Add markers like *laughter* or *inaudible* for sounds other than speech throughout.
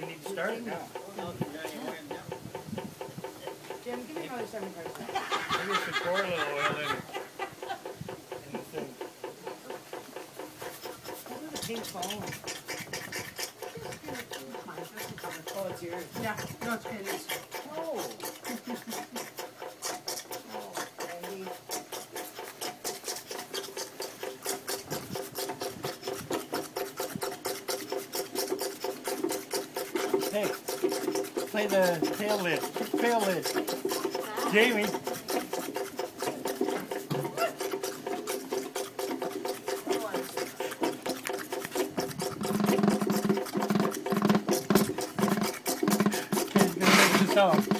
even need to start it now. Jim, give me another seventy-five cents. Maybe we should pour a little oil in it. *laughs* In the thing. Look at the pink phone. Oh, it's yours. Yeah, no, it's Penny's. Hey, play the tail lid. Tail lid. Jamie. He's gonna make the song.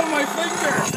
Oh, my finger!